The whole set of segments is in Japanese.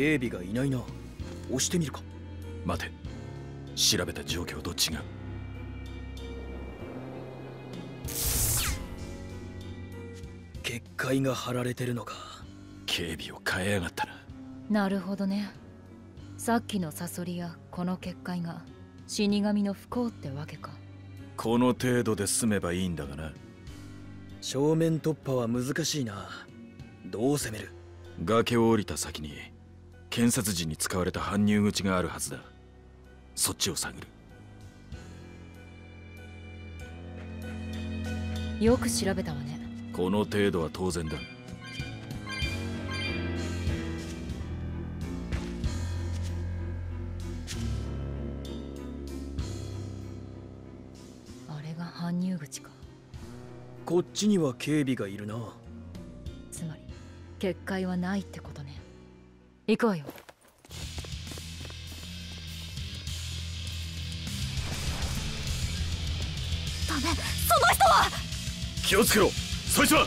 警備がいないな。押してみるか。待て。調べた状況と違う。結界が張られてるのか。警備を変えやがったな。なるほどね。さっきのサソリやこの結界が死神の不幸ってわけか。この程度で済めばいいんだがな。正面突破は難しいな。どう攻める？崖を降りた先に検察時に使われた搬入口があるはずだ。そっちを探る。よく調べたわね。この程度は当然だ。あれが搬入口か。こっちには警備がいるな。つまり結界はないってこと？ね行くわよ。ダメその人は！気をつけろ。そいつは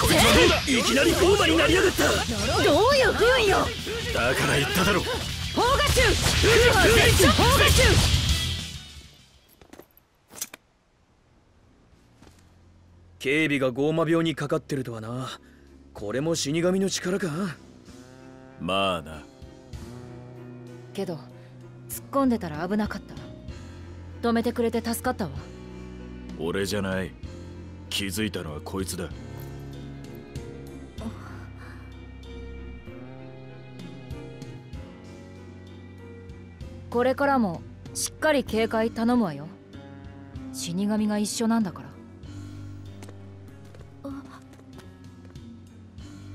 こいきなりゴーマになりやがった！どういう不運よ？だから言っただろ。砲火中空は全地砲火中警備がゴーマ病にかかってるとはな。これも死神の力か？まあな。けど突っ込んでたら危なかった。止めてくれて助かったわ。俺じゃない。気づいたのはこいつだ。これからもしっかり警戒頼むわよ。死神が一緒なんだから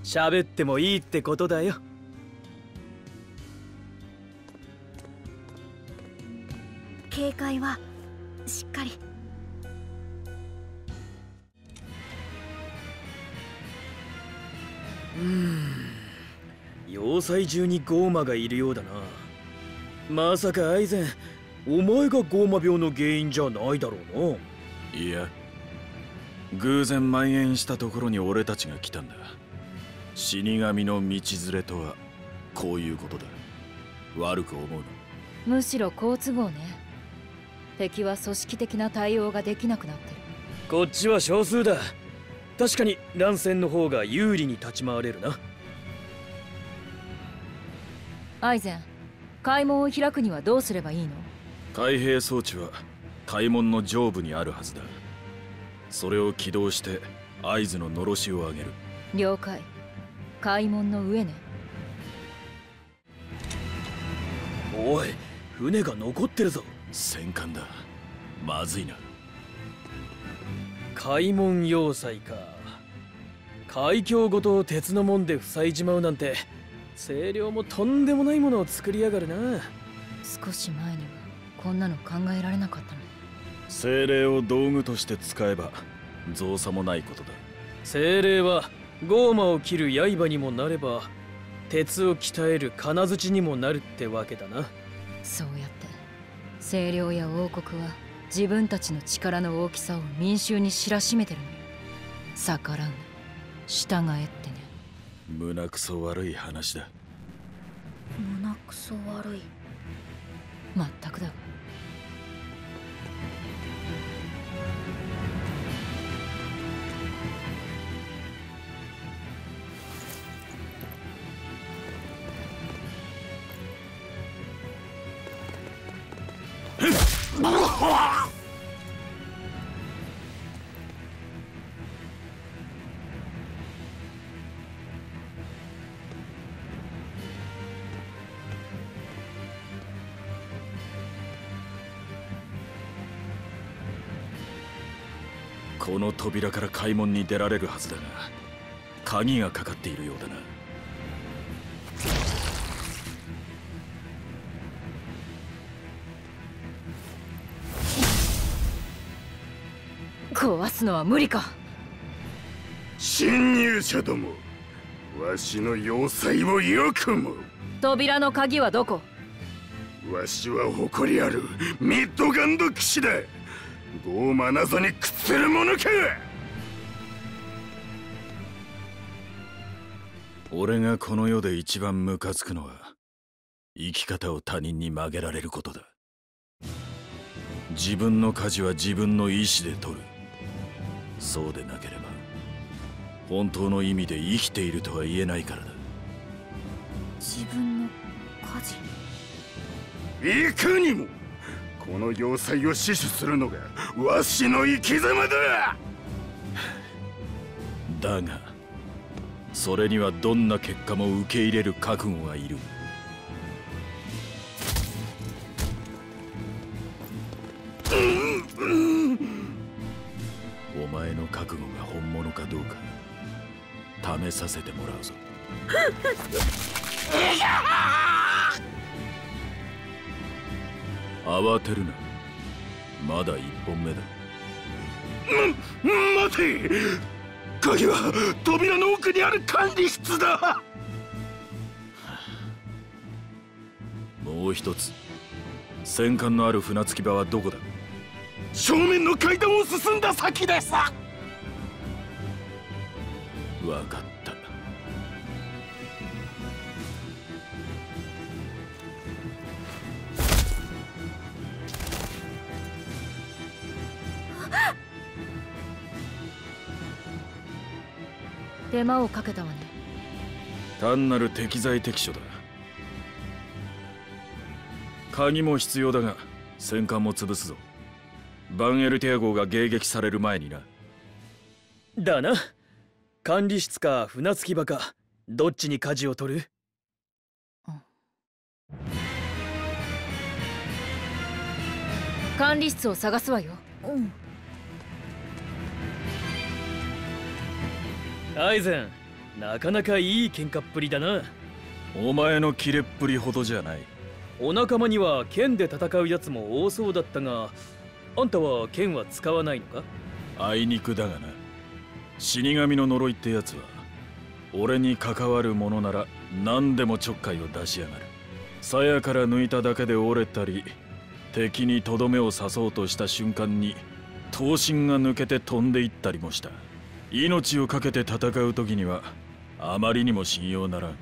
喋ってもいいってことだよ。警戒はしっかり。要塞中にゴーマがいるようだな。まさかアイゼンお前がゴーマ病の原因じゃないだろうな。いや偶然蔓延したところに俺たちが来たんだ死神の道連れとはこういうことだ。悪く思うな。むしろ好都合ね。敵は組織的な対応ができなくなってる。こっちは少数だ。確かに乱戦の方が有利に立ち回れるな。アイゼン開門を開くにはどうすればいいの？開閉装置は開門の上部にあるはずだ。それを起動して合図ののろしを上げる。了解開門の上ね。おい船が残ってるぞ。戦艦だ。まずいな。開門要塞か。海峡ごと鉄の門で塞いじまうなんて清涼もとんでもないものを作りやがるな。少し前にはこんなの考えられなかったの。精霊を道具として使えば造作もないことだ。精霊はゴーマを切る刃にもなれば鉄を鍛える金槌にもなるってわけだな。そうやって清涼や王国は自分たちの力の大きさを民衆に知らしめてるの。よ逆らうな。従えってね。胸くそ悪い話だ。胸くそ悪い。まったくだこの扉から開門に出られるはずだが鍵がかかっているようだな。すのは無理か。侵入者どもわしの要塞をよくも。扉の鍵はどこ？わしは誇りあるミッドガンド騎士だ。傲慢なぞに屈するものか。俺がこの世で一番ムカつくのは生き方を他人に曲げられることだ。自分の舵は自分の意志で取るそうでなければ本当の意味で生きているとは言えないからだ。自分のいかにもこの要塞を死守するのがわしの生き様だ。だがそれにはどんな結果も受け入れる覚悟がいる。お前覚悟が本物かどうか試させてもらうぞ。慌てるな。まだ一本目だ。待て。鍵は扉の奥にある管理室だ。もう一つ。戦艦のある船着き場はどこだ？正面の階段を進んだ先です分かった。手間をかけたわね。単なる適材適所だ。鍵も必要だが戦艦も潰すぞ。バンエルティア号が迎撃される前にな。だな管理室か船着き場かどっちに舵を取る？管理室を探すわよ。うん。アイゼンなかなかいい喧嘩っぷりだな。お前のキレっぷりほどじゃない。お仲間には剣で戦うやつも多そうだったがあんたは剣は使わないのか？あいにくだがな死神の呪いってやつは俺に関わるものなら何でもちょっかいを出しやがる。鞘から抜いただけで折れたり敵にとどめを刺そうとした瞬間に刀身が抜けて飛んでいったりもした。命を懸けて戦う時にはあまりにも信用ならん。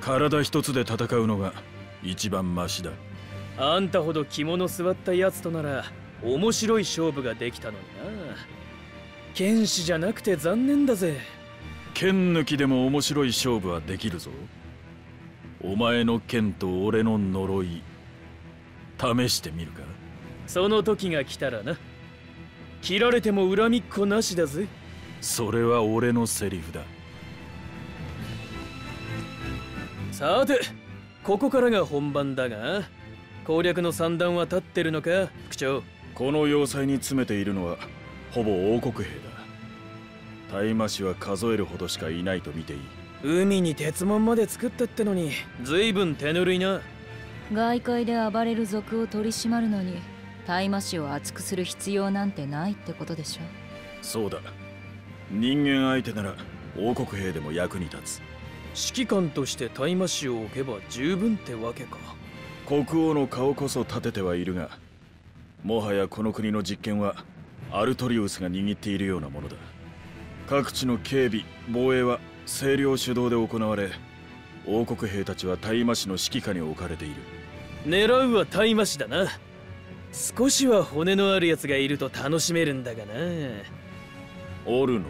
体一つで戦うのが一番マシだ。あんたほど着物座ったやつとなら面白い勝負ができたのにな。剣士じゃなくて残念だぜ。剣抜きでも面白い勝負はできるぞ。お前の剣と俺の呪い試してみるか。その時が来たらな。切られても恨みっこなしだぜ。それは俺のセリフだ。さてここからが本番だが攻略の算段は立ってるのか副長。この要塞に詰めているのはほぼ王国兵だ。大魔師は数えるほどしかいないと見ていい。海に鉄門まで作ったってのに随分手ぬるいな。外界で暴れる族を取り締まるのに大麻師を厚くする必要なんてないってことでしょそうだ。人間相手なら王国兵でも役に立つ。指揮官として大麻師を置けば十分ってわけか。国王の顔こそ立ててはいるがもはやこの国の実権はアルトリウスが握っているようなものだ。各地の警備防衛は清涼主導で行われ王国兵たちは大麻師の指揮下に置かれている。狙うは大麻師だな。少しは骨のあるやつがいると楽しめるんだがな。おるのか？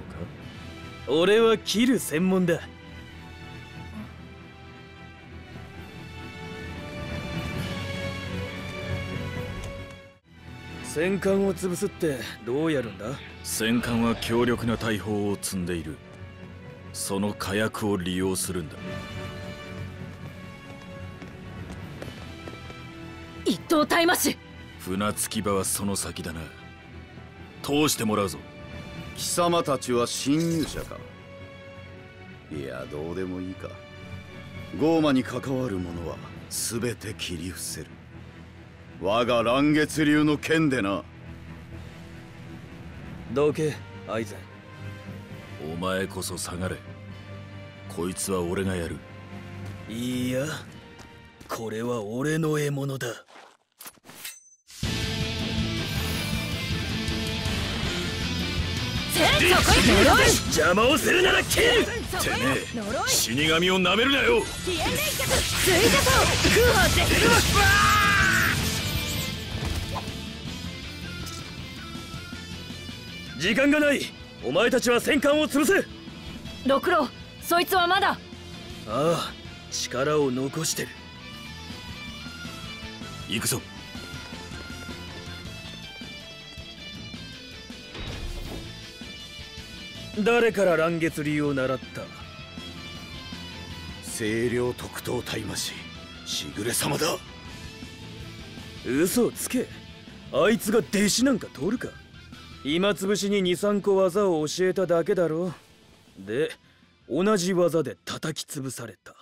俺は切る専門だ戦艦を潰すってどうやるんだ？戦艦は強力な大砲を積んでいる。その火薬を利用するんだ。一等大麻師船着き場はその先だな。通してもらうぞ。貴様たちは侵入者か？いやどうでもいいか。ゴーマに関わる者は全て切り伏せる我が乱月流の剣でな。どけアイゼン。お前こそ下がれ。こいつは俺がやる。いいや。これは俺の獲物だ。邪魔をするなら切る！てめえ死神をなめるなよ時間がない。お前たちは戦艦を潰せ。六郎そいつはまだ。ああ力を残してる。行くぞ。誰から乱月流を習った。清涼特等大魔師しぐれ様だ。嘘をつけ。あいつが弟子なんか通るか今つぶしに23個技を教えただけだろで同じ技で叩き潰された。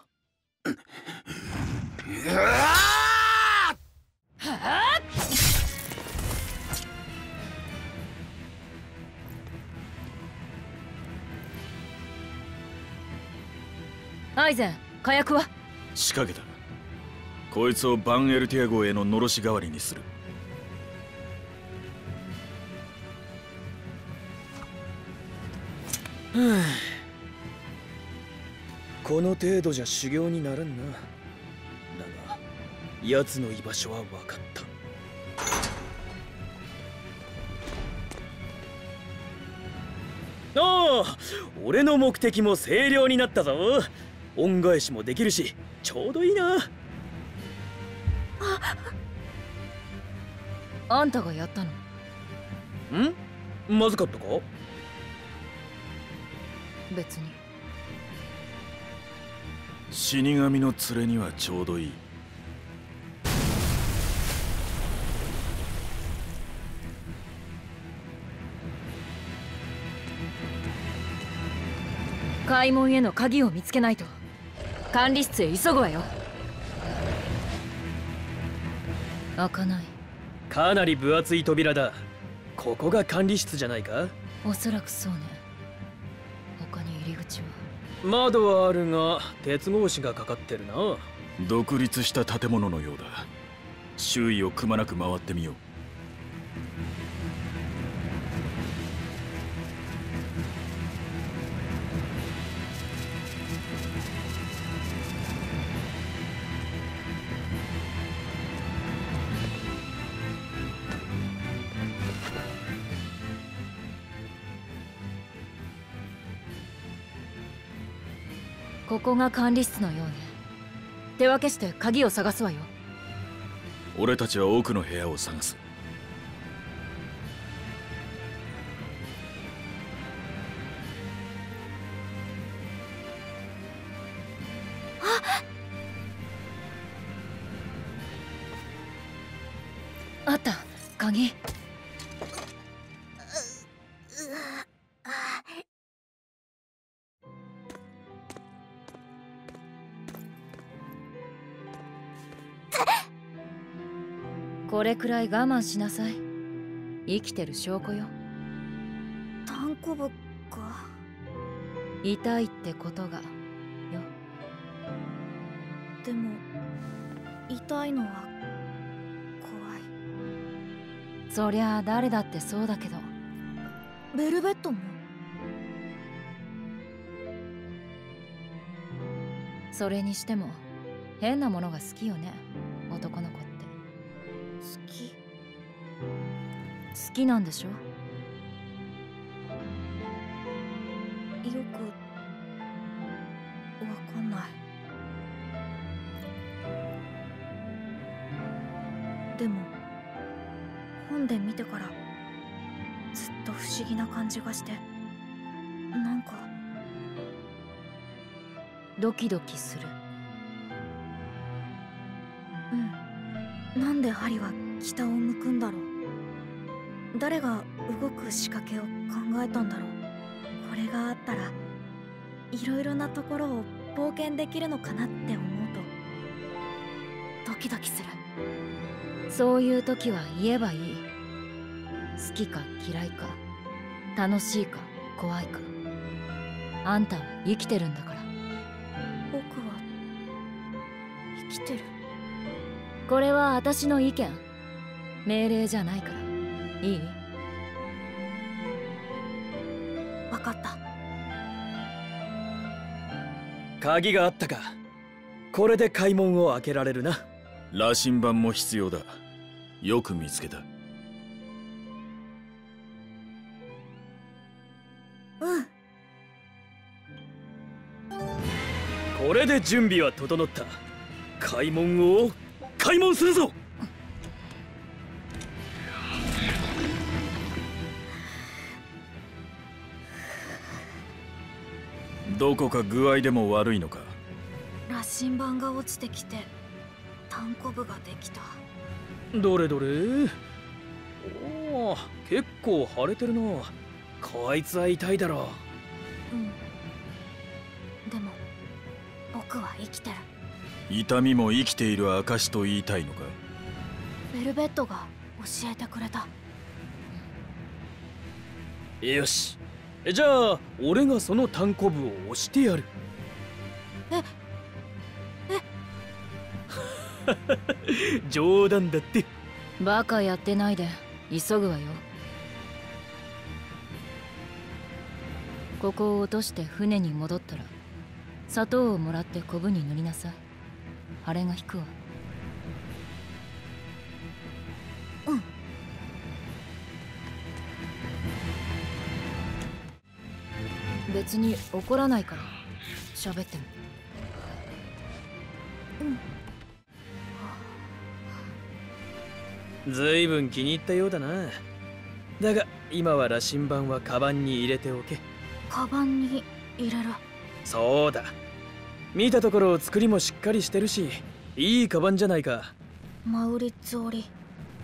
アイゼン火薬は？仕掛けた。こいつをバンエルティア号へののろし代わりにするこの程度じゃ修行にならんな。だが奴の居場所は分かった。ああ俺の目的も清涼になったぞ。恩返しもできるしちょうどいいな。あんたがやったの？ん？まずかったか？別に。死神の連れにはちょうどいい。開門への鍵を見つけないと。管理室へ急ぐわよ。開かない。かなり分厚い扉だ。ここが管理室じゃないか？おそらくそうね窓はあるが鉄格子がかかってるな。独立した建物のようだ。周囲をくまなく回ってみよう。ここが管理室のようね。手分けして鍵を探すわよ。俺たちは奥の部屋を探す。あった。鍵くらい我慢しなさい。生きてる証拠よ。タンコブか。痛いってことがよ。でも痛いのは怖い。そりゃあ誰だってそうだけど。ベルベットも？それにしても変なものが好きよね好きなんでしょ？よくわかんない。でも本で見てからずっと不思議な感じがしてなんかドキドキする。うん。なんで針は誰が動く仕掛けを考えたんだろう。これがあったらいろいろなところを冒険できるのかなって思うとドキドキする。そういう時は言えばいい。好きか嫌いか楽しいか怖いか。あんたは生きてるんだから。僕は生きてる。これは私の意見。命令じゃないからいい？分かった。鍵があったか。これで開門を開けられるな。羅針盤も必要だ。よく見つけた。うん。これで準備は整った。開門を開門するぞどこか具合でも悪いのか？羅針盤が落ちてきて単コブができた。どれどれ？おお結構腫れてるな。こいつは痛いだろ。うん。でも僕は生きてる。痛みも生きている証と言いたいのか？ベルベットが教えてくれた。よしじゃあ俺がその単コブを押してやる。え 冗談だって。バカやってないで。急ぐわよ。ここを落として船に戻ったら砂糖をもらってコブに塗りなさい。あれが引くわ別に怒らないから。喋っても。ずいぶん気に入ったようだな。だが今は羅針盤はカバンに入れておけ。カバンに入れるそうだ。見たところ作りもしっかりしてるしいいカバンじゃないか。マウリッツ織。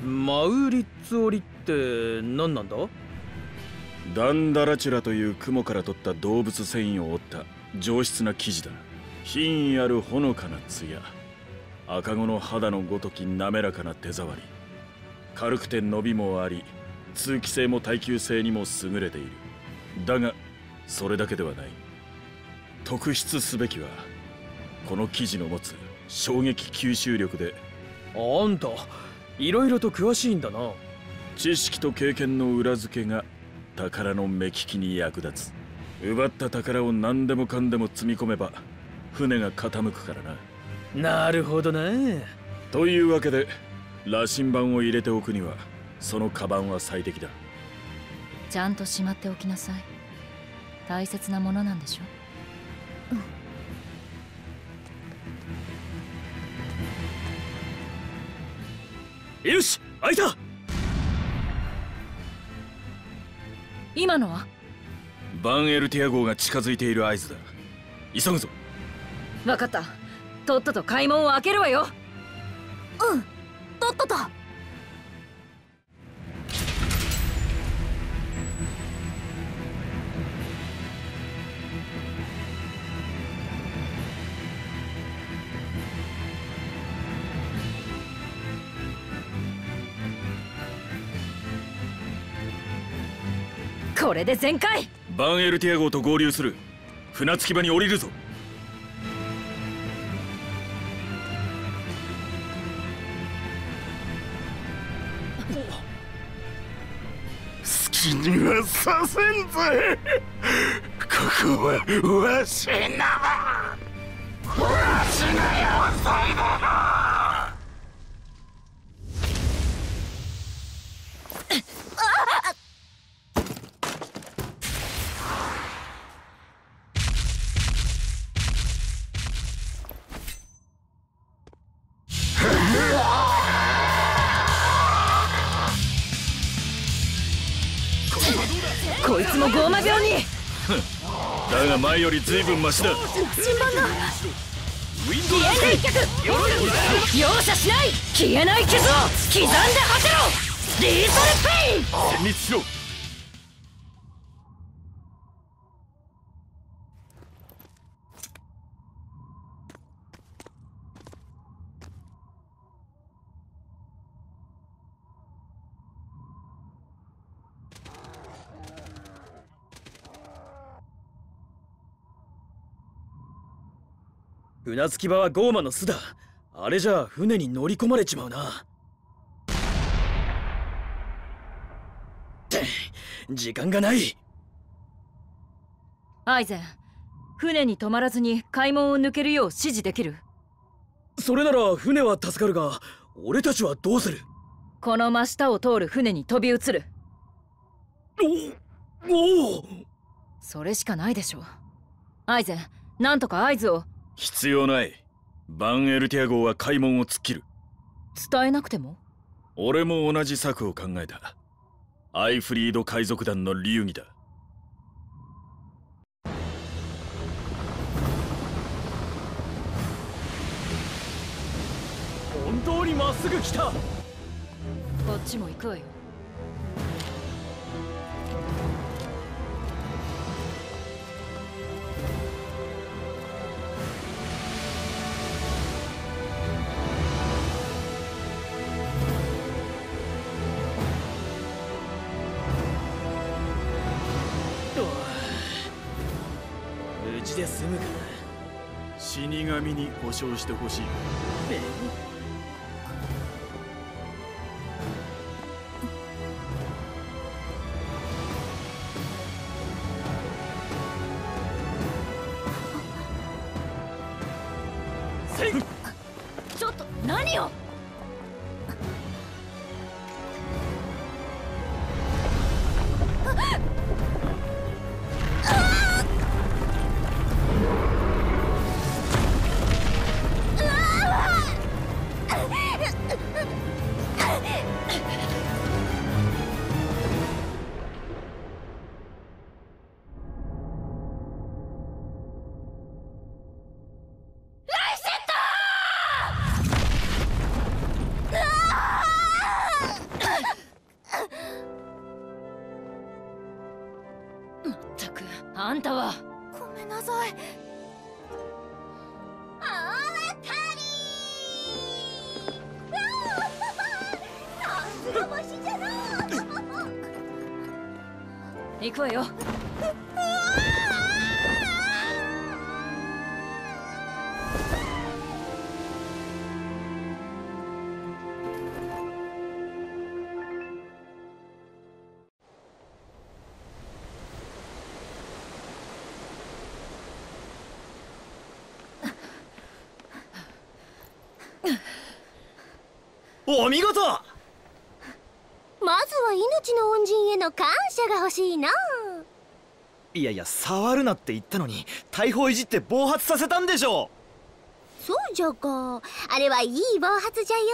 マウリッツ織って何なんだ？ダンダラチュラという雲から取った動物繊維を織った。上質な生地だ。品位あるほのかな艶。赤子の肌のごとき滑らかな手触り。軽くて伸びもあり通気性も耐久性にも優れている。だがそれだけではない。特筆すべきはこの生地の持つ衝撃吸収力で。あんたいろいろと詳しいんだな。知識と経験の裏付けが宝の目利きに役立つ。奪った宝を何でもかんでも積み込めば船が傾くからな。なるほどな。というわけで羅針盤を入れておくにはそのカバンは最適だ。ちゃんとしまっておきなさい。大切なものなんでしょ？よし開いた今のは？バンエルティア号が近づいている合図だ。急ぐぞ。分かった。とっとと開門を開けるわよ。うん。とっととこれで全開。バンエルティア号と合流する。船着き場に降りるぞ。好きにはさせんぜ。ここはわしなわしの要塞だ前より随分マシだ。容赦しない。消えない傷。を刻んで果てろ。リートルペイン。戦慄しろ船着き場はゴーマの巣だ。あれじゃあ船に乗り込まれちまうな。って時間がない。アイゼン船に止まらずに海門を抜けるよう指示できる？それなら船は助かるが俺たちはどうする？この真下を通る船に飛び移る。おおお。それしかないでしょアイゼンなんとか合図を必要ない。バンエルティア号は開門を突っ切る。伝えなくても？俺も同じ策を考えた。アイフリード海賊団の流儀だ。本当にまっすぐ来た。こっちも行くわよ神に保証してほしい。行くわよ。お見事！命の恩人への感謝が欲しいないやいや触るなって言ったのに大砲いじって暴発させたんでしょそうじゃかあれはいい暴発じゃよ。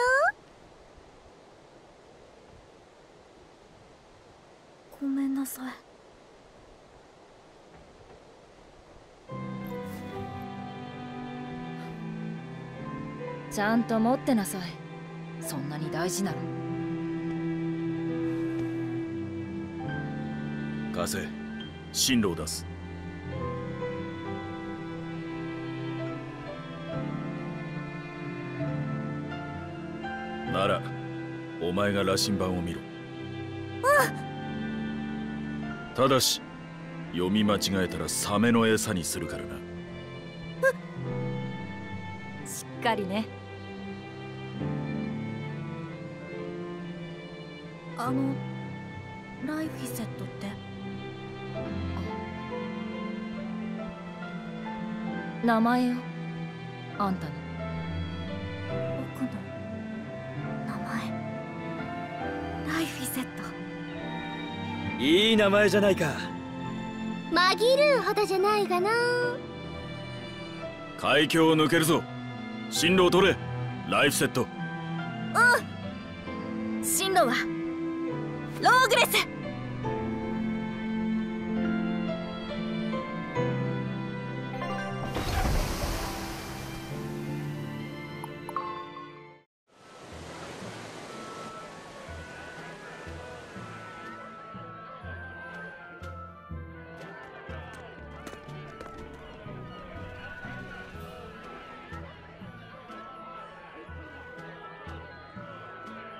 ごめんなさい。ちゃんと持ってなさい。そんなに大事なら貸せ。進路を出す。ならお前が羅針盤を見ろ。ただし読み間違えたらサメの餌にするからな。しっかりね。あのライフィセットって？名前よあんたの。僕の名前。ライフィセット。いい名前じゃないか。紛るほどじゃないがな。海峡を抜けるぞ。進路を取れ。ライフセット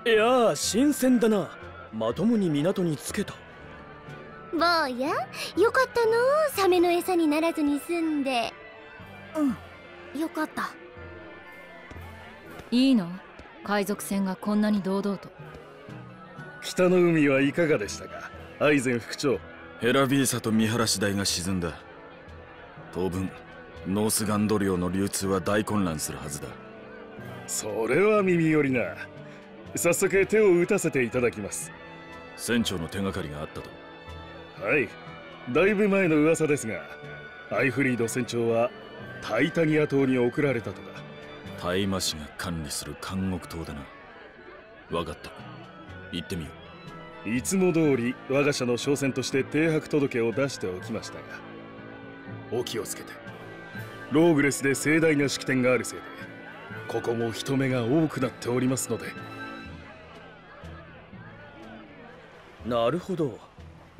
いやあ新鮮だな。まともに港につけた。坊やよかったの。サメの餌にならずに済んで。うん。よかった。いいの？海賊船がこんなに堂々と。北の海はいかがでしたか？アイゼン副長。ヘラビーサと見晴らし台が沈んだ。当分ノースガンド領の流通は大混乱するはずだ。それは耳寄りな早速手を打たせていただきます。船長の手がかりがあったと。はい。だいぶ前の噂ですがアイフリード船長はタイタニア島に送られたとか。大麻氏が管理する監獄島だな。分かった。行ってみよう。いつも通り我が社の商船として停泊届を出しておきましたがお気をつけて。ローグレスで盛大な式典があるせいでここも人目が多くなっておりますのでなるほど。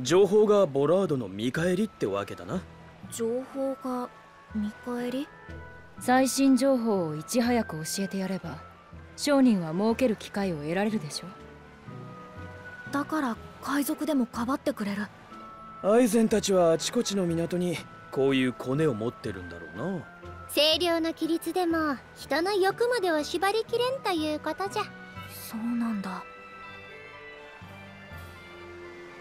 情報がボラードの見返りってわけだな。情報が見返り？最新情報をいち早く教えてやれば商人は儲ける機会を得られるでしょだから海賊でもかばってくれる。アイゼンたちはあちこちの港にこういうコネを持ってるんだろうな。清涼な規律でも人の欲までは縛りきれんということじゃ。そうなんだ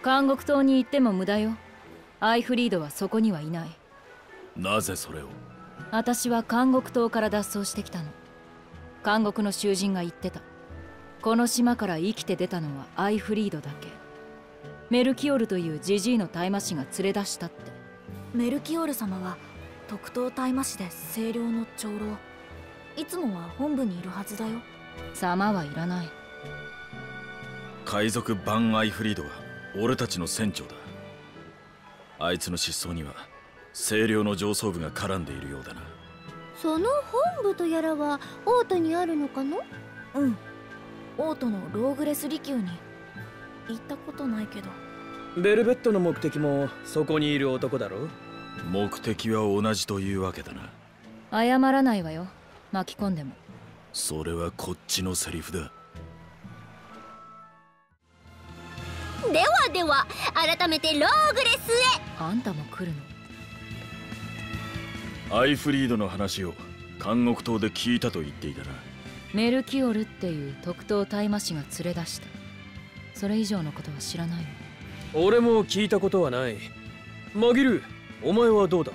監獄島に行っても無駄よ。アイフリードはそこにはいない。なぜそれを？私は監獄島から脱走してきたの。監獄の囚人が言ってた。この島から生きて出たのはアイフリードだけ。メルキオルというジジイの大麻師が連れ出したって。メルキオル様は特等大麻師で清涼の長老。いつもは本部にいるはずだよ。様はいらない。海賊バン・アイフリードは俺たちの船長だ。あいつの失踪には清涼の上層部が絡んでいるようだな。その本部とやらはオートにあるのかの？うん。オートのローグレス離宮に。行ったことないけど。ベルベットの目的もそこにいる男だろ目的は同じというわけだな。謝らないわよ。巻き込んでも。それはこっちのセリフだではでは改めてローグレスへ。あんたも来るの？アイフリードの話を監獄島で聞いたと言っていたな。メルキオルっていう特等大麻師が連れ出した。それ以上のことは知らないの俺も聞いたことはない。マギルお前はどうだ？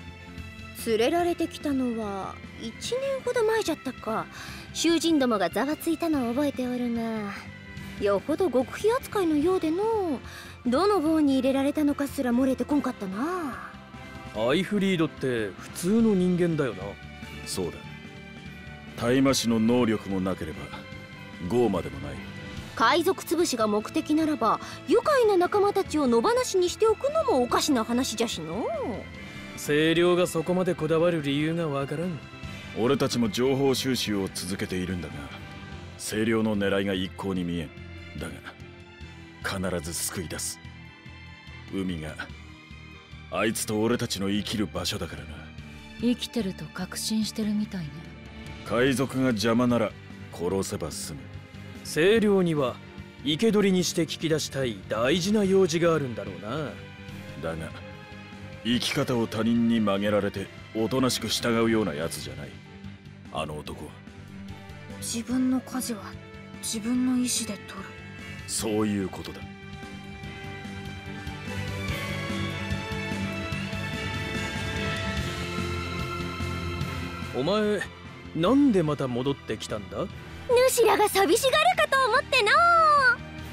連れられてきたのは1年ほど前じゃったか。囚人どもがざわついたのを覚えておるがよほど極秘扱いのようでのどの棒に入れられたのかすら漏れてこんかったな。アイフリードって普通の人間だよな。そうだ。大麻師の能力もなければゴーマでもない。海賊潰しが目的ならば愉快な仲間たちを野放しにしておくのもおかしな話じゃしの清涼がそこまでこだわる理由がわからん。俺たちも情報収集を続けているんだが清涼の狙いが一向に見えんだが必ず救い出す。海があいつと俺たちの生きる場所だからな。生きてると確信してるみたいね。海賊が邪魔なら殺せば済む。清涼には生け捕りにして聞き出したい大事な用事があるんだろうな。だが生き方を他人に曲げられておとなしく従うようなやつじゃない。あの男は。自分の舵は自分の意志で取るそういうことだ。お前なんでまた戻ってきたんだ？主らが寂しがるかと思ってな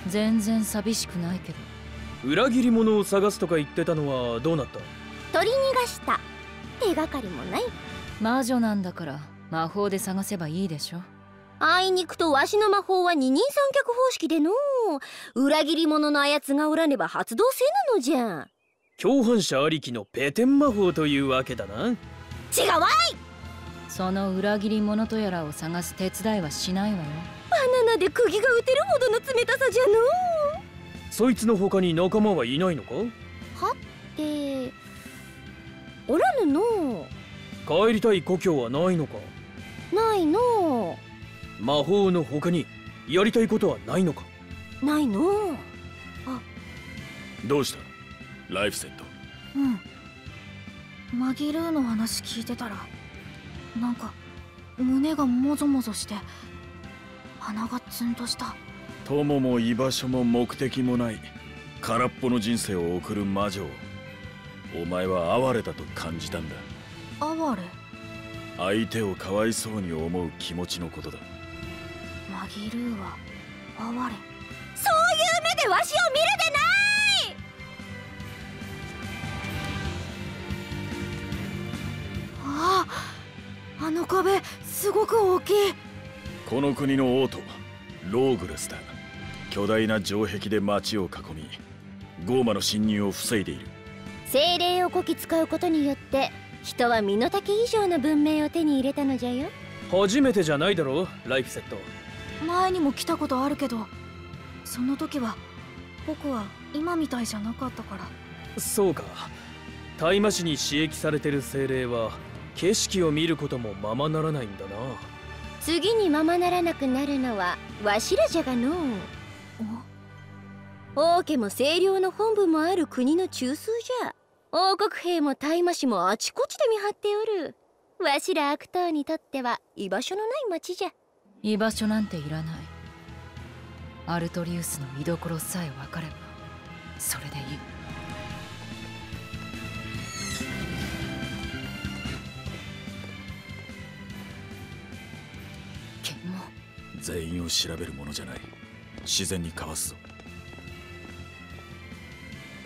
全然寂しくないけど。裏切り者を探すとか言ってたのはどうなった？取り逃がした。手がかりもない。魔女なんだから魔法で探せばいいでしょあいにくとわしの魔法は二人三脚方式での裏切り者のあやつがおらねば発動せぬのじゃ。共犯者ありきのペテン魔法というわけだな。違うわい！その裏切り者とやらを探す手伝いはしないわよ。バナナで釘が打てるほどの冷たさじゃのそいつの他に仲間はいないのか？はっておらぬの帰りたい故郷はないのか？ないの魔法の他にやりたいことはないのか？ないの。あ。どうした？ライフセット。うん。マギルーの話聞いてたらなんか胸がもぞもぞして鼻がツンとした。友も居場所も目的もない。空っぽの人生を送る魔女を。お前は哀れだと感じたんだ。哀れ？相手をかわいそうに思う気持ちのことだ。マギルーは哀れ。そういう目でわしを見るでない！あああの壁すごく大きい。この国の王都ローグレスだ。巨大な城壁で町を囲みゴーマの侵入を防いでいる。精霊をこき使うことによって人は身の丈以上の文明を手に入れたのじゃよ。初めてじゃないだろライフセット前にも来たことあるけどその時は僕は今みたいじゃなかったから。そうか。大麻市に刺激されてる精霊は景色を見ることもままならないんだな。次にままならなくなるのはわしらじゃがのう。王家も清涼の本部もある国の中枢じゃ。王国兵も大麻市もあちこちで見張っておる。わしら悪党にとっては居場所のない町じゃ居場所なんていらない。アルトリウスの見どころさえ分かればそれでいい。剣も。全員を調べるものじゃない。自然にかわすぞ。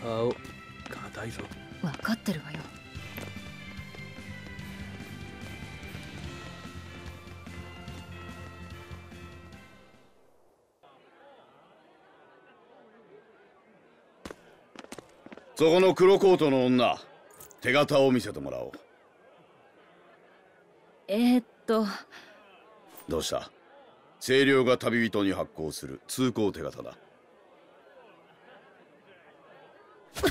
顔硬いぞ。分かってるわよそこの黒コートの女手形を見せてもらおう。えー、っと。どうした？清涼が旅人に発行する通行手形だ。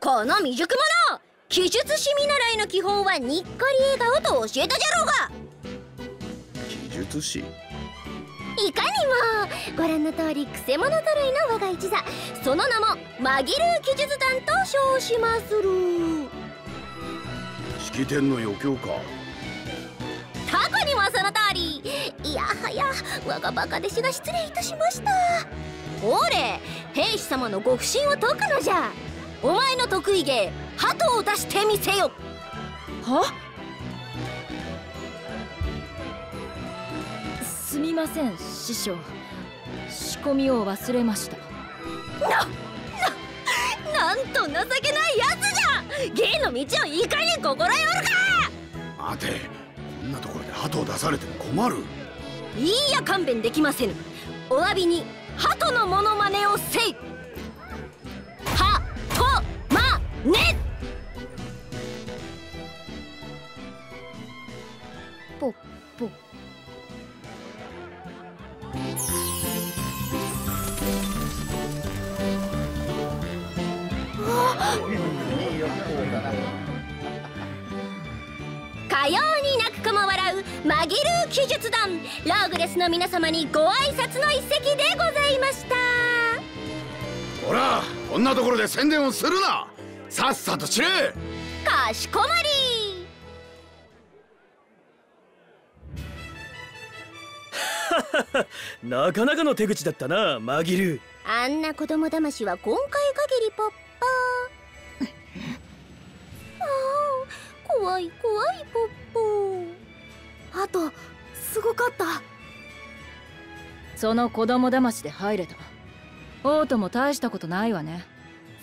この未熟者！記述師見習いの基本はにっこり笑顔と教えたじゃろうが！記述師いかにも。ご覧の通りくせ者揃いの我が一座。その名も紛る記述団と称しまする。式典の余興か。過去にもその通り。いやはや我がバカ弟子が失礼いたしました。ほれ兵士様のご不審を解くのじゃ。お前の得意芸鳩を出してみせよ。は？すみません師匠。仕込みを忘れました。なななんと情けないやつじゃ！芸の道をいかに心得おるか！待てこんなところで鳩を出されても困る。いいや勘弁できませぬ。お詫びに鳩のモノマネをせい。はとまねかように泣く子も笑う紛る記述団。ローグレスの皆様にご挨拶の一席でございました。ほらこんなところで宣伝をするな。さっさと散れ。かしこまり。なかなかの手口だったなマギル。あんな子供騙しは今回限りポッパああ怖い怖いポッポあとすごかった。その子供騙しで入れた。王都も大したことないわね。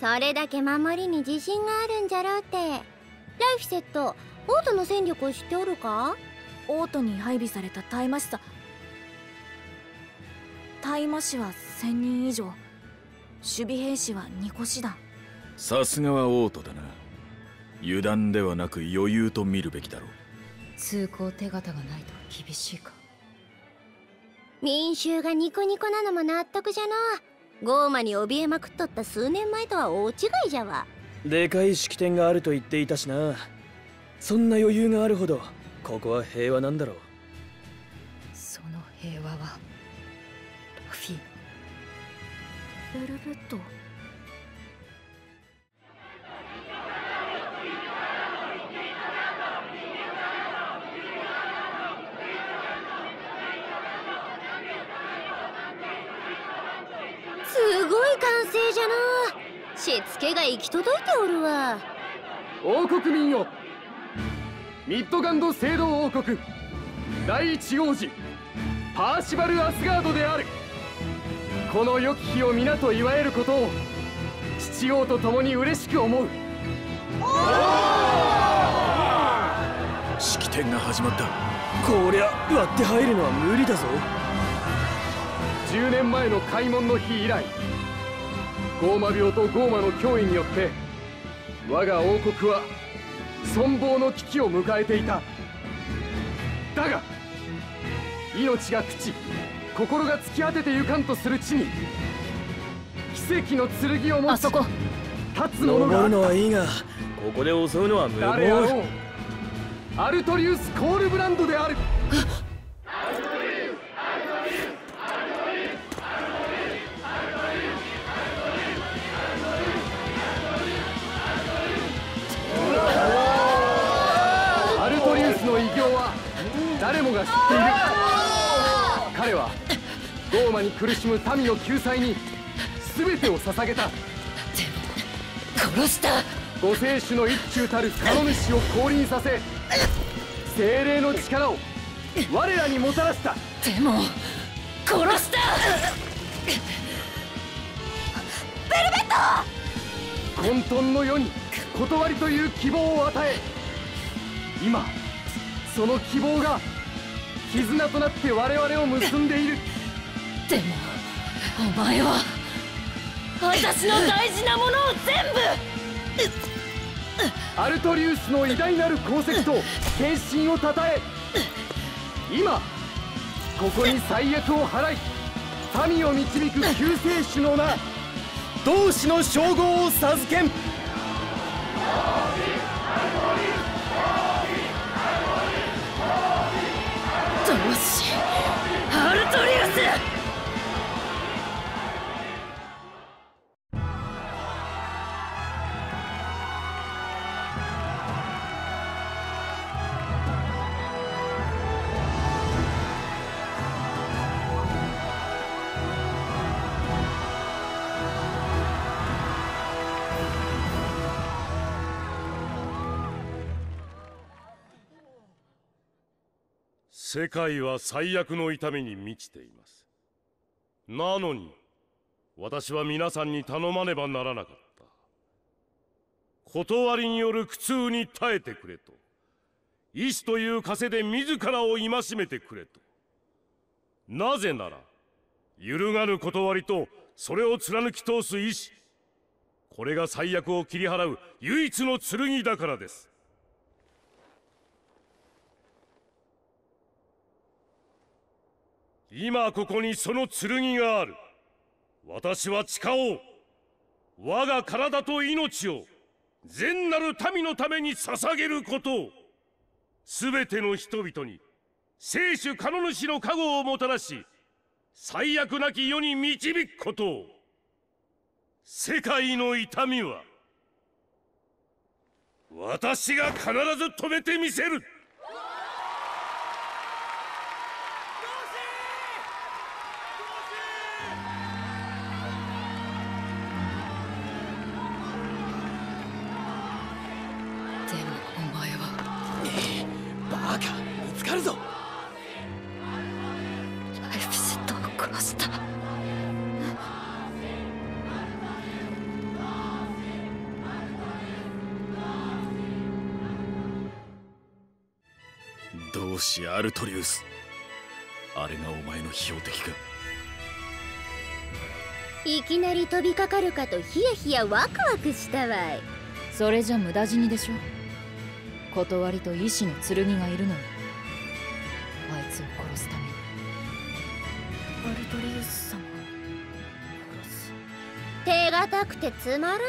それだけ守りに自信があるんじゃろうって。ライフセットオートの戦力を知っておるか？オートに配備された大麻師さ。大麻師は1000人以上。守備兵士は2個師団。さすがは王都だな油断ではなく余裕と見るべきだろう。通行手形がないと厳しいか。民衆がニコニコなのも納得じゃの。ゴーマに怯えまくっとった数年前とは大違いじゃわ。でかい式典があると言っていたしな。そんな余裕があるほどここは平和なんだろう。その平和はラフィ。ベルベットすごい歓声じゃな。しつけが行き届いておるわ。王国民よ。ミッドガンド聖堂王国。第一王子。パーシバル・アスガードである。この良き日を皆と祝えることを父王と共に嬉しく思う。式典が始まった。こりゃ割って入るのは無理だぞ10年前の開門の日以来ゴーマ病とゴーマの脅威によって我が王国は存亡の危機を迎えていた。だが命が朽ち心が突き果ててゆかんとする地に奇跡の剣を持つあそこ。立つ者があ登るのはいいがここで襲うのは無謀。誰あろう。アルトリウス・コールブランドである知っている彼はゴーマに苦しむ民の救済に全てを捧げた。殺した。五聖種の一中たるカノ主を降臨させ精霊の力を我らにもたらした。でも殺した。混沌の世に断りという希望を与え今その希望が絆となって我々を結んでいる。でもお前は私の大事なものを全アルトリウスの偉大なる功績と献身をたたえ今ここに最悪を払い民を導く救世主の名同志の称号を授けん世界は最悪の痛みに満ちています。なのに私は皆さんに頼まねばならなかった。断りによる苦痛に耐えてくれと。意志という枷で自らを戒めてくれと。なぜなら揺るがぬ断りとそれを貫き通す意志これが最悪を切り払う唯一の剣だからです。今ここにその剣がある。私は誓おう。我が体と命を善なる民のために捧げることを。全ての人々に聖主カノ主の加護をもたらし最悪なき世に導くことを。世界の痛みは私が必ず止めてみせる。アルトリウス。あれがお前の標的か。いきなり飛びかかるかとヒヤヒヤワクワクしたわい。それじゃ無駄死にでしょ。断りと意志の剣がいるのに。あいつを殺すために。アルトリウス様。を殺す。手堅くてつまらんの。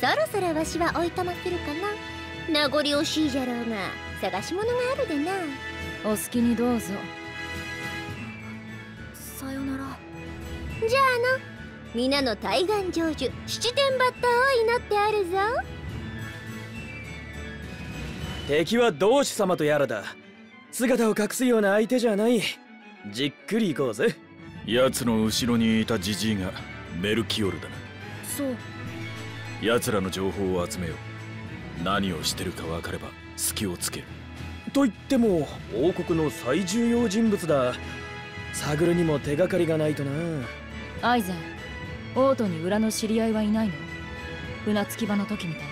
そろそろわしはおいとませるかな。名残惜しいじゃろうが探し物があるでな。お好きにどうぞ。さよなら。じゃあの皆の大願成就七天バッターを祈ってあるぞ。敵は同志様とやらだ。姿を隠すような相手じゃない。じっくり行こうぜ。奴の後ろにいたジジイがメルキオルだ。なそう。奴らの情報を集めよう。何をしてるか分かれば隙をつける。と言っても王国の最重要人物だ。探るにも手がかりがないとな。アイゼン王都に裏の知り合いはいないの？船着き場の時みたい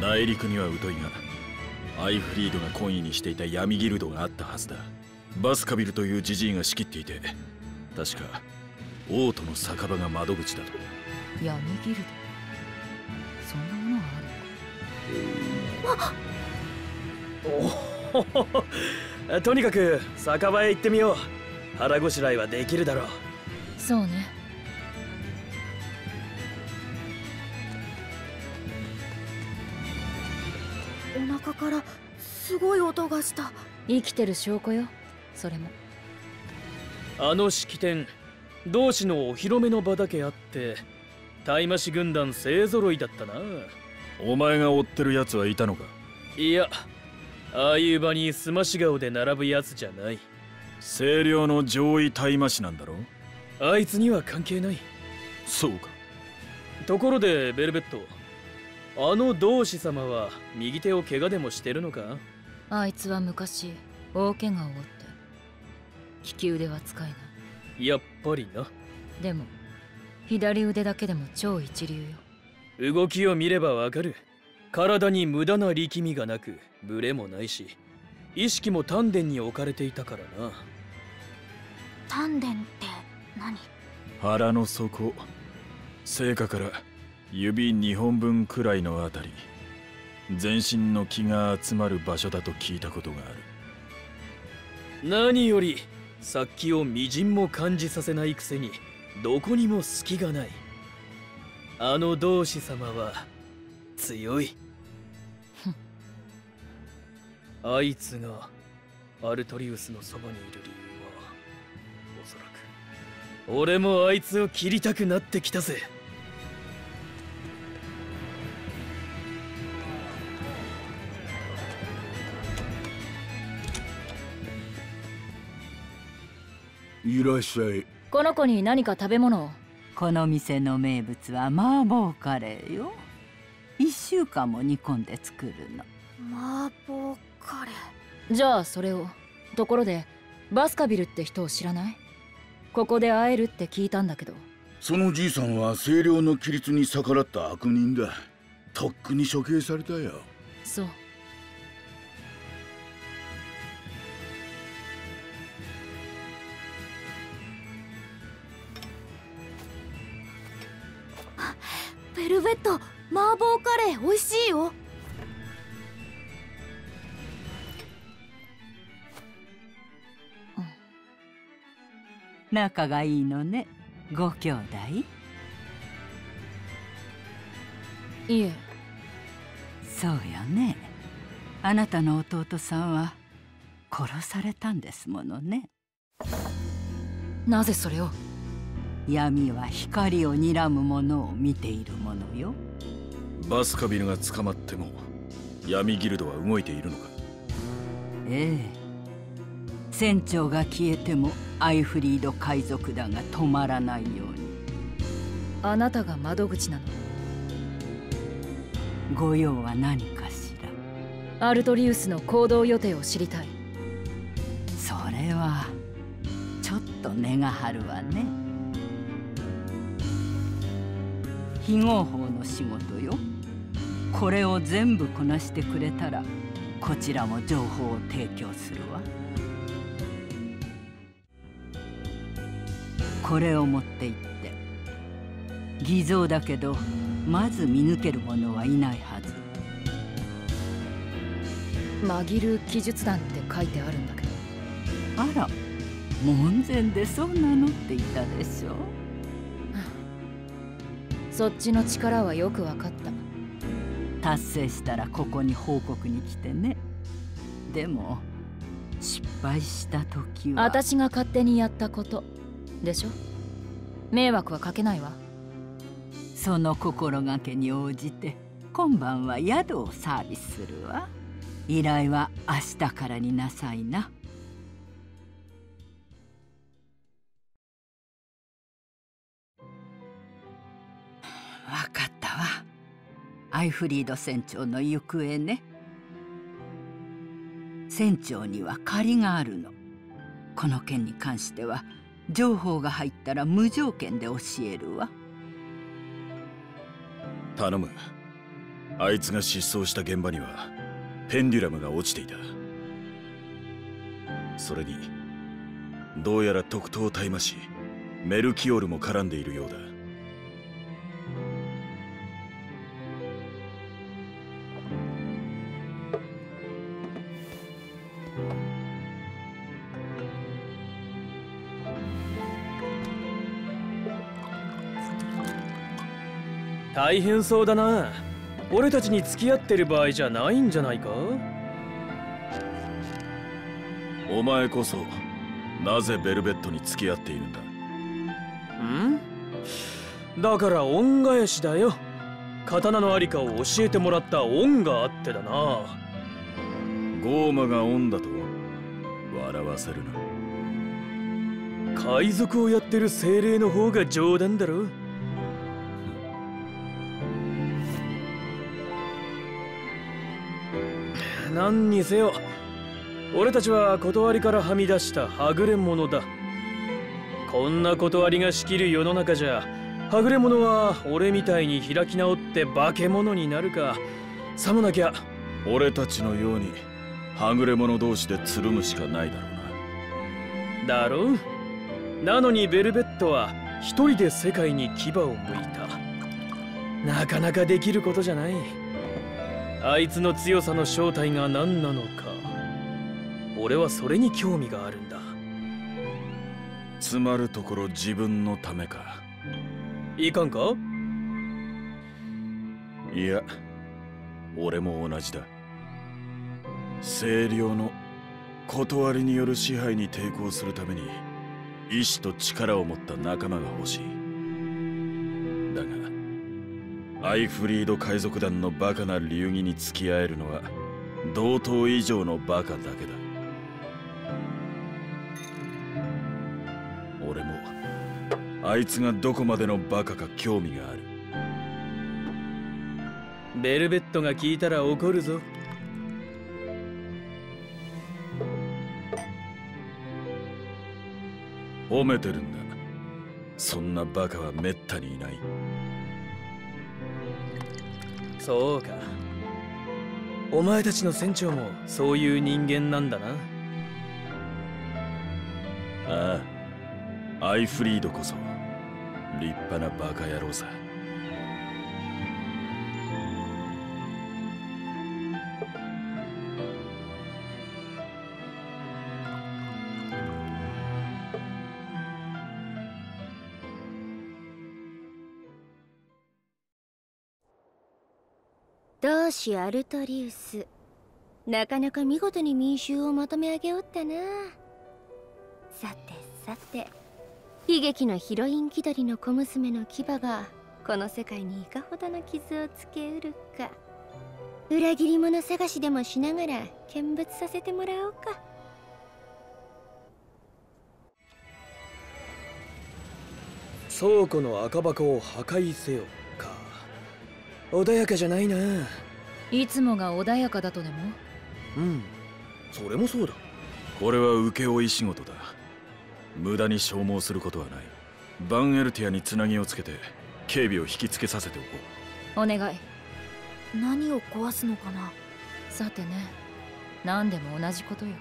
な。内陸には疎いがアイフリードが懇意にしていた闇ギルドがあったはずだ。バスカビルというジジイが仕切っていて確か王都の酒場が窓口だと。闇ギルド？そんなものがあるのか？おお とにかく酒場へ行ってみよう。腹ごしらえはできるだろう。そうね。お腹からすごい音がした。生きてる証拠よそれも。あの式典同志のお披露目の場だけあって大麻師軍団勢ぞろいだったな。お前が追ってる奴はいたのか？いやああいう場にすまし顔で並ぶやつじゃない。清涼の上位大麻師なんだろあいつには関係ない。そうか。ところでベルベットあの同志様は右手を怪我でもしてるのか？あいつは昔大怪我を負って。利き腕は使えない。やっぱりな。でも左腕だけでも超一流よ。動きを見ればわかる。体に無駄な力みがなくブレもないし意識も丹田に置かれていたからな。丹田って何？腹の底聖火から指2本分くらいのあたり全身の気が集まる場所だと聞いたことがある。何より殺気をみじんも感じさせないくせにどこにも隙がない。あの同志様は強いあいつがアルトリウスのそばにいる理由はおそらく俺もあいつを切りたくなってきたぜ。いらっしゃい。この子に何か食べ物を？この店の名物は麻婆カレーよ。一週間も煮込んで作るの。麻婆カレーじゃあそれを。ところでバスカビルって人を知らない？ここで会えるって聞いたんだけど。そのじいさんは清涼の規律に逆らった悪人だ。とっくに処刑されたよ。そう。ベルベット麻婆カレー美味しいよ仲がいいのね。ご兄弟？いえ。そうよね。あなたの弟さんは殺されたんですものね。なぜそれを？闇は光を睨むものを見ているものよ。バスカビルが捕まっても闇ギルドは動いているのか？ええ船長が消えてもアイフリード海賊団が止まらないように。あなたが窓口なの？ご用は何かしら？アルトリウスの行動予定を知りたい。それはちょっと根が張るわね。非合法の仕事よ。これを全部こなしてくれたらこちらも情報を提供するわこれを持って行って。偽造だけどまず見抜ける者はいないはず。紛る記述団って書いてあるんだけど。あら門前でそうなのって言ったでしょ。そっちの力はよく分かった。達成したらここに報告に来てね。でも失敗した時は。私が勝手にやったことでしょ？迷惑はかけないわ。その心がけに応じて今晩は宿をサービスするわ。依頼は明日からになさいな。分かったわ。アイフリード船長の行方ね。船長には借りがあるの。この件に関しては情報が入ったら無条件で教えるわ。頼む。あいつが失踪した現場にはペンデュラムが落ちていた。それにどうやら特等大魔師メルキオルも絡んでいるようだ。大変そうだな。俺たちに付き合ってる場合じゃないんじゃないか？お前こそなぜベルベットに付き合っているんだ？ん？だから恩返しだよ。刀のありかを教えてもらった恩があってだな。ゴーマが恩だと笑わせるな。海賊をやってる精霊の方が冗談だろ何にせよ俺たちは断りからはみ出したはぐれ者だ。こんな断りが仕切る世の中じゃはぐれ者は俺みたいに開き直って化け物になるか。さもなきゃ俺たちのようにはぐれ者同士でつるむしかないだろうな。だろう？なのにベルベットは一人で世界に牙を向いた。なかなかできることじゃないあいつの強さの正体が何なのか。俺はそれに興味があるんだ。つまるところ自分のためか。いかんか？いや俺も同じだ。清涼の断りによる支配に抵抗するために意志と力を持った仲間が欲しいアイフリード海賊団のバカな流儀に付き合えるのは同等以上のバカだけだ。俺もあいつがどこまでのバカか興味がある。ベルベットが聞いたら怒るぞ。褒めてるんだ。そんなバカはめったにいないそうか。お前たちの船長もそういう人間なんだな。ああアイフリードこそ立派なバカ野郎さ。同志アルトリウス。なかなか見事に民衆をまとめ上げおったな。さてさて悲劇のヒロイン気取りの小娘の牙がこの世界にいかほどの傷をつけうるか。裏切り者探しでもしながら見物させてもらおうか。倉庫の赤箱を破壊せよか。穏やかじゃないな。いつもが穏やかだとでも？うんそれもそうだ。これは請負仕事だ。無駄に消耗することはない。バンエルティアにつなぎをつけて警備を引きつけさせておこう。お願い。何を壊すのかな？さてね何でも同じことよ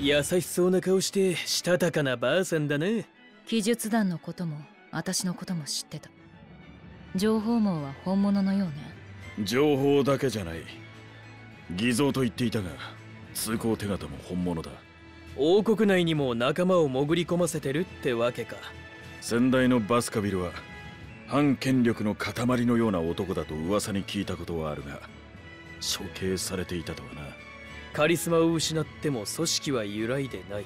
優しそうな顔してしたたかなばあさんだね。記述団のことも私のことも知ってた。情報網は本物のようね。情報だけじゃない。偽造と言っていたが通行手形も本物だ。王国内にも仲間を潜り込ませてるってわけか。先代のバスカビルは反権力の塊のような男だと噂に聞いたことはあるが処刑されていたとはなカリスマを失っても組織は揺らいでない。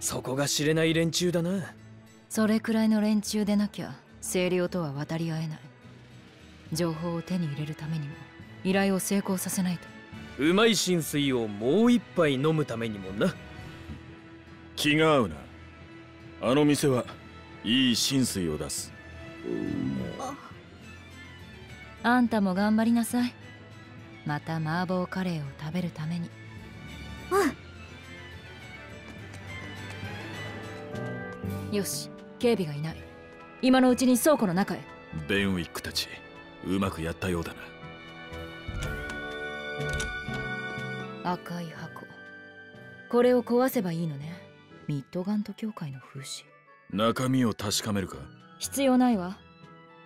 そこが知れない連中だな。それくらいの連中でなきゃ清涼とは渡り合えない。情報を手に入れるためにも依頼を成功させないと。うまい浸水をもう一杯飲むためにもな。気が合うな。あの店はいい浸水を出す。あんたも頑張りなさいまた麻婆カレーを食べるために。うんよし警備がいない。今のうちに倉庫の中へ。ベンウィックたちうまくやったようだな。赤い箱。これを壊せばいいのね。ミッドガント協会の風刺。中身を確かめるか？必要ないわ。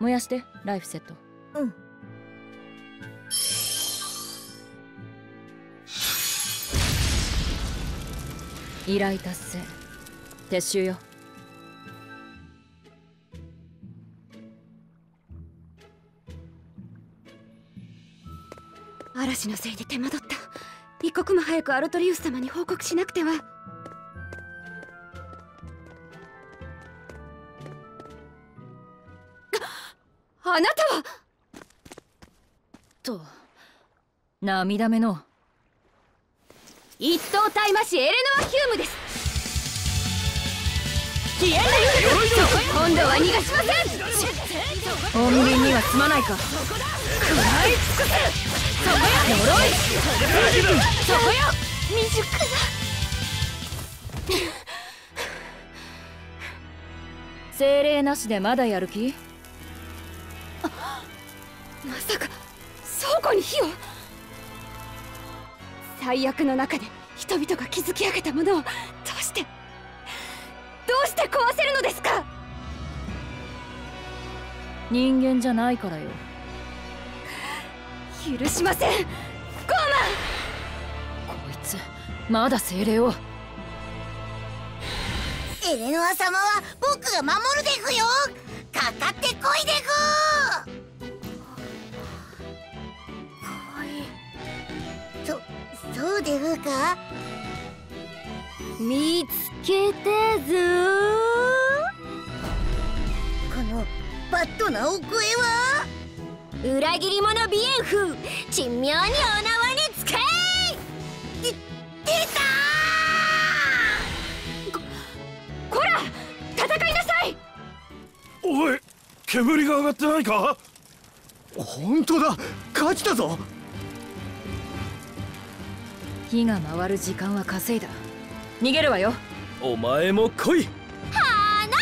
燃やしてライフセット。うん依頼達成。撤収よ。嵐のせいで手間取った。一刻も早くアルトリウス様に報告しなくては。ああなたは？と涙目の一等大魔師エレノア・ヒュームです。消えない今度は逃がしません。穏便にはすまないか。食らい尽くせそこよ。呪い。そこよ未熟な精霊なしでまだやる気まさか倉庫に火を最悪の中で人々が築き上げたものをどうしてどうして壊せるのですか？人間じゃないからよ。許しません。ゴーマン！こいつまだ精霊を。エレノア様は僕が守るでぐよ。かかってこいでぐうでぐか？見つけたぞ。このバットなお声は？裏切り者ビエンフ珍妙にお縄につけで出たこら戦いなさい！おい煙が上がってないか？本当だ勝ちだぞ火が回る時間は稼いだ。逃げるわよ。お前も来い。花ぜ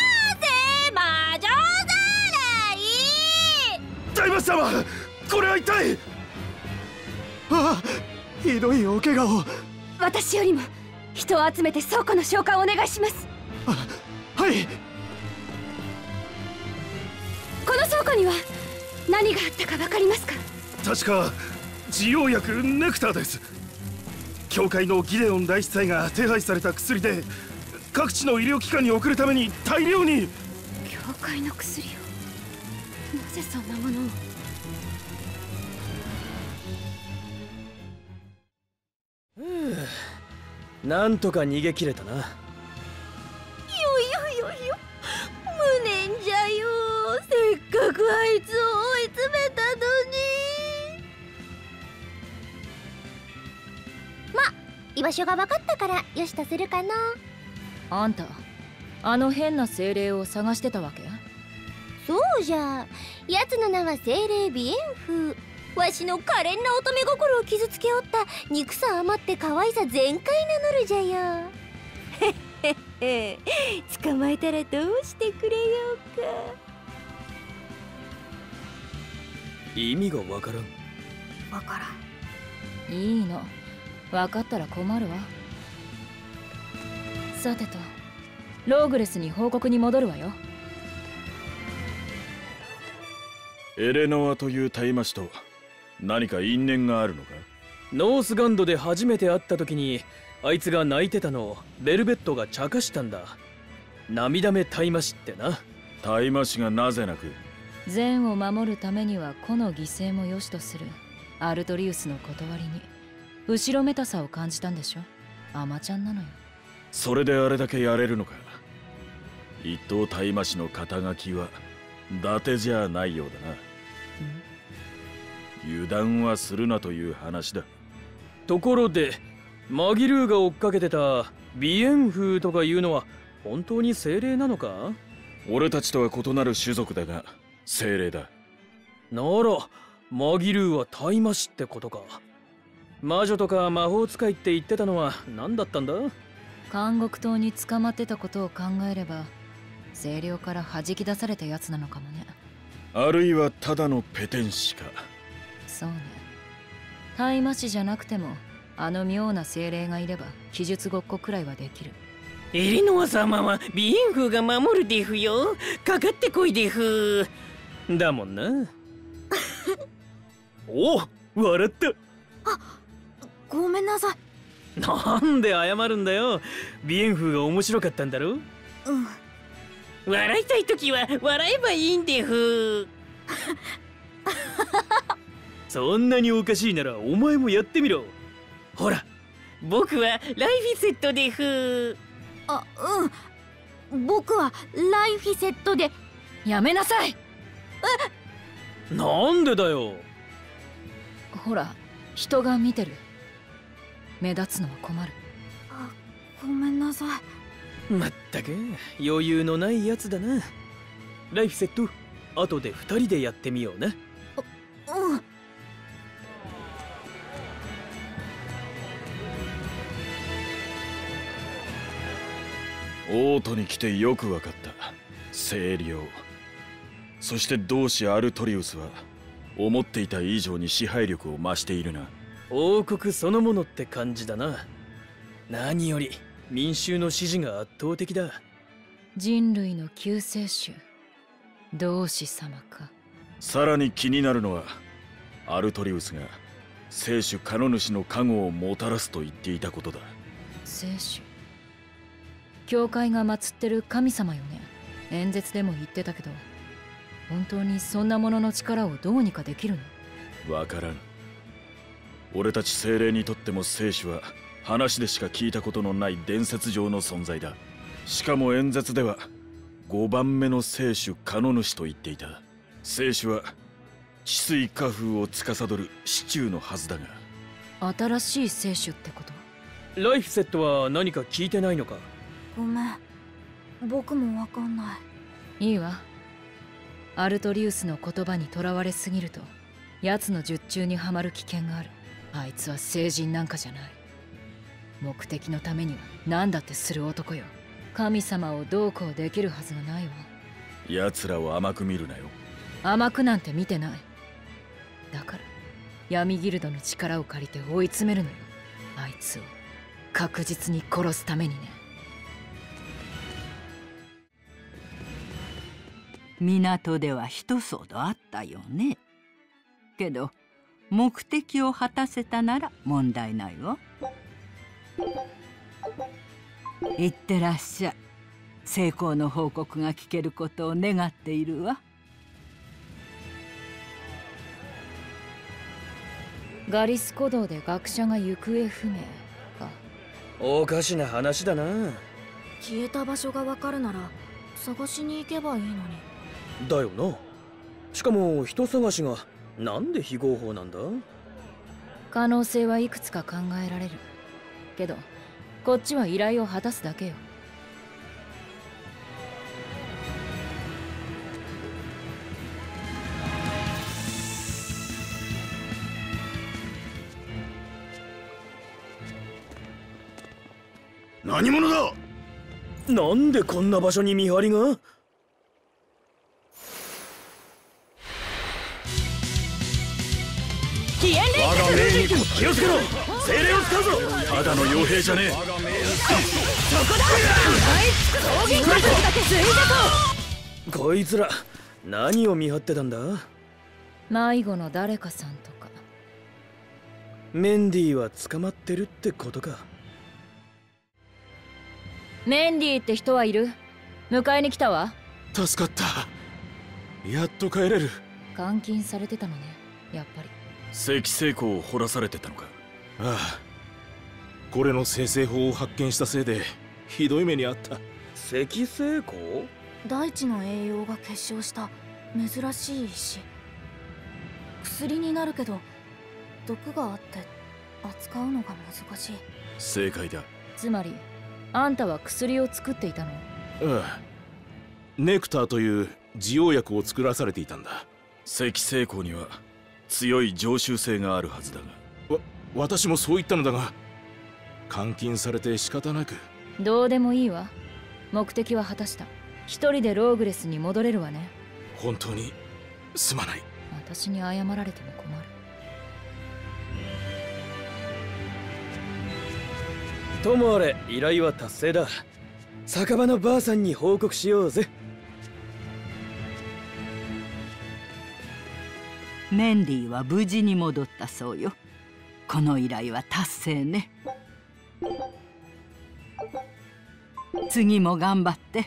魔女大魔様これは一体？ああひどいお怪我を。私よりも人を集めて倉庫の召喚をお願いします。はい。この倉庫には何があったか分かりますか？確か治療薬ネクターです教会のギデオン大司祭が手配された薬で各地の医療機関に送るために大量に。教会の薬を？なぜそんなものを？なんとか逃げ切れたな。よよよよ。無念じゃよ。せっかくあいつを居場所が分かったからよしとするかな。あんたあの変な精霊を探してたわけ？そうじゃ。奴の名は精霊ビエンフわしの可憐な乙女心を傷つけおった。憎さ余って可愛さ全開なのるじゃよ。へっへっへ。捕まえたらどうしてくれようか。意味がわからん。わからん。いいの分かったら困るわ。さてとローグレスに報告に戻るわよ。エレノアという大魔師と何か因縁があるのか？ノースガンドで初めて会った時にあいつが泣いてたのをベルベットが茶化したんだ。涙目大魔師ってな。大魔師がなぜ泣く？善を守るためには個の犠牲も良しとする。アルトリウスの断りに後ろめたさを感じたんでしょ？アマちゃんなのよ。それであれだけやれるのか。一等大魔師の肩書きは伊達じゃないようだな。油断はするなという話だ。ところでマギルーが追っかけてたビエンフーとかいうのは本当に精霊なのか？俺たちとは異なる種族だが精霊だ。ならマギルーは大魔師ってことか魔女とか魔法使いって言ってたのは何だったんだ？監獄島に捕まってたことを考えれば清涼から弾き出されたやつなのかもね。あるいはただのペテン師かそうね。大魔師じゃなくてもあの妙な精霊がいれば記述ごっこくらいはできる。エリノア様はビエンフが守るでふよ。かかってこいでふだもんな。お笑った。あごめんなさい。なんで謝るんだよ。ビエンフーが面白かったんだろ？うん。笑いたい時は笑えばいいんでふ そんなにおかしいならお前もやってみろ。ほら僕はライフィセットでふあうん。僕はライフィセットで。やめなさい。え？なんでだよ。ほら人が見てる目立つのは困る。あごめんなさい。まったく余裕のないやつだな。ライフセット後で二人でやってみような。うん。オートに来てよくわかった。清涼。そして同志アルトリウスは思っていた以上に支配力を増しているな王国そのものって感じだな。何より民衆の支持が圧倒的だ。人類の救世主同志様か。さらに気になるのはアルトリウスが聖主カノ主の加護をもたらすと言っていたことだ。聖主。教会が祀ってる神様よね。演説でも言ってたけど本当にそんなものの力をどうにかできるの？わからん俺たち精霊にとっても聖主は話でしか聞いたことのない伝説上の存在だ。しかも演説では5番目の聖主カノ主と言っていた。聖主は治水家風を司る市中のはずだが。新しい聖主ってこと？ライフセットは何か聞いてないのか？ごめん。僕もわかんない。いいわ。アルトリウスの言葉にとらわれすぎると奴の術中にはまる危険があるあいつは聖人なんかじゃない。目的のためには何だってする男よ。神様をどうこうできるはずがないわ。奴らを甘く見るなよ。甘くなんて見てない。だから闇ギルドの力を借りて追い詰めるのよ。あいつを確実に殺すためにね。港では一騒動あったよね。けど目的を果たせたなら問題ないわ。いってらっしゃい。成功の報告が聞けることを願っているわ。ガリス古道で学者が行方不明か。おかしな話だな。消えた場所がわかるなら探しに行けばいいのに。だよな。しかも人探しがなんで非合法なんだ？可能性はいくつか考えられる。けどこっちは依頼を果たすだけよ。何者だ？なんでこんな場所に見張りが？気をつけろ精霊を使うぞただの傭兵じゃねえそこだ食らいつく草原だけついたとこいつら何を見張ってたんだ迷子の誰かさんとか。メンディーは捕まってるってことかメンディーって人はいる？迎えに来たわ。助かった。やっと帰れる。監禁されてたのねやっぱり石成功を掘らされてたのか？ああ。これの生成法を発見したせいでひどい目にあった。石成功大地の栄養が結晶した珍しい石。薬になるけど毒があって扱うのが難しい。正解だ。つまりあんたは薬を作っていたの？ああ。ネクターという滋養薬を作らされていたんだ。赤星光には強い常習性があるはずだが。わ私もそう言ったのだが監禁されて仕方なく。どうでもいいわ。目的は果たした。一人でローグレスに戻れるわね。本当に？すまない。私に謝られても困る。ともあれ依頼は達成だ。酒場のばあさんに報告しようぜメンディーは無事に戻ったそうよ。この依頼は達成ね。次も頑張って。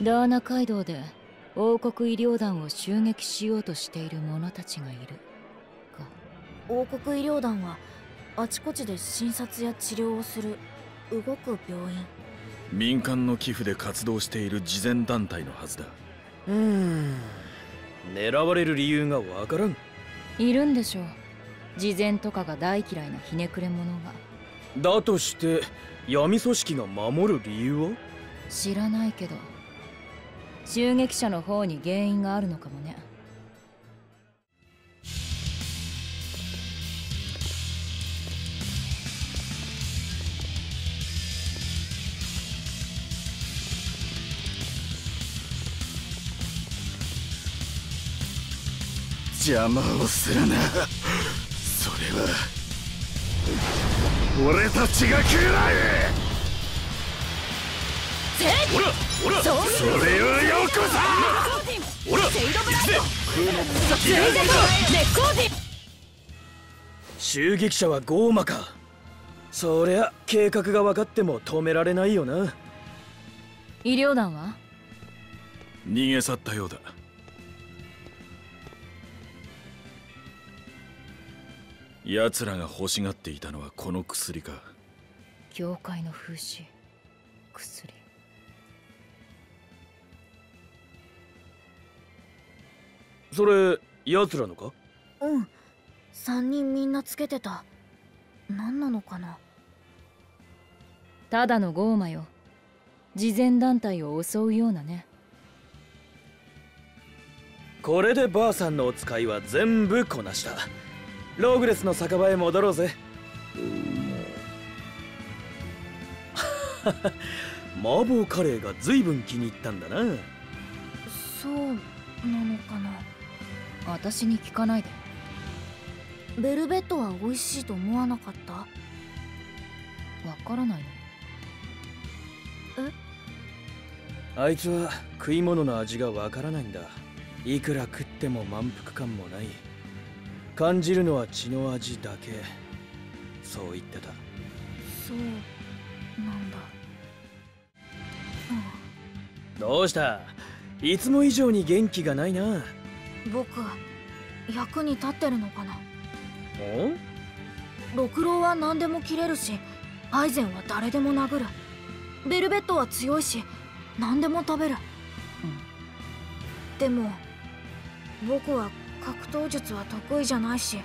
ダーナ街道で王国医療団を襲撃しようとしている者たちがいる王国医療団はあちこちで診察や治療をする動く病院民間の寄付で活動している慈善団体のはずだ。うーん。狙われる理由がわからん。いるんでしょう。慈善とかが大嫌いなひねくれ者が。だとして闇組織が守る理由は？知らないけど。襲撃者の方に原因があるのかもね邪魔をするな。それは俺たちが食らえほらほら。それをよこさほら。セイドブライドスレイゼントレッコーディ襲撃者はゴーマか。そりゃ計画が分かっても止められないよな。医療団は？逃げ去ったようだ奴らが欲しがっていたのはこの薬か。業界の風刺。薬。それ奴らのか？うん。3人みんなつけてた。何なのかな？ただのゴーマよ。慈善団体を襲うようなね。これでばあさんのお使いは全部こなしたローグレスの酒場へ戻ろうぜ。麻婆カレーが随分気に入ったんだな。そうなのかな。私に聞かないで。ベルベットは美味しいと思わなかった？わからないの？あいつは食い物の味がわからないんだ。いくら食っても満腹感もない感じるのは血の味だけ。そう言ってた。そうなんだ。どうした？いつも以上に元気がないな。僕役に立ってるのかな？お六郎は何でも切れるしアイゼンは誰でも殴る。ベルベットは強いし何でも食べる、でも僕は格闘術は得意じゃないし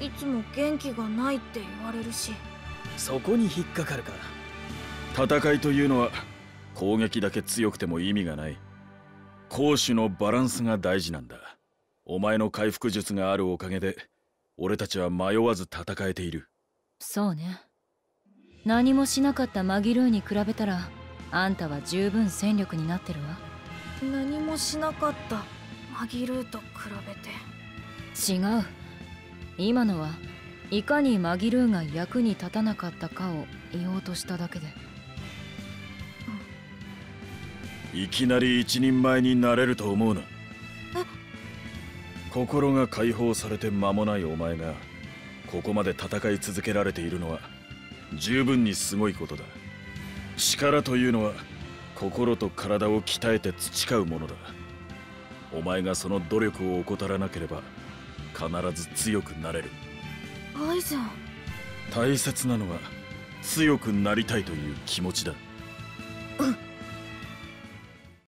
いつも元気がないって言われるし。そこに引っかかるか。戦いというのは攻撃だけ強くても意味がない。攻守のバランスが大事なんだ。お前の回復術があるおかげで俺たちは迷わず戦えている。そうね。何もしなかったマギルーに比べたらあんたは十分戦力になってるわ。何もしなかったマギルーと比べて。違う。今のはいかにマギルーが役に立たなかったかを言おうとしただけで。いきなり一人前になれると思うな。心が解放されて間もないお前がここまで戦い続けられているのは十分にすごいことだ。力というのは心と体を鍛えて培うものだお前がその努力を怠らなければ必ず強くなれる。アイゼン。大切なのは強くなりたいという気持ちだ。うん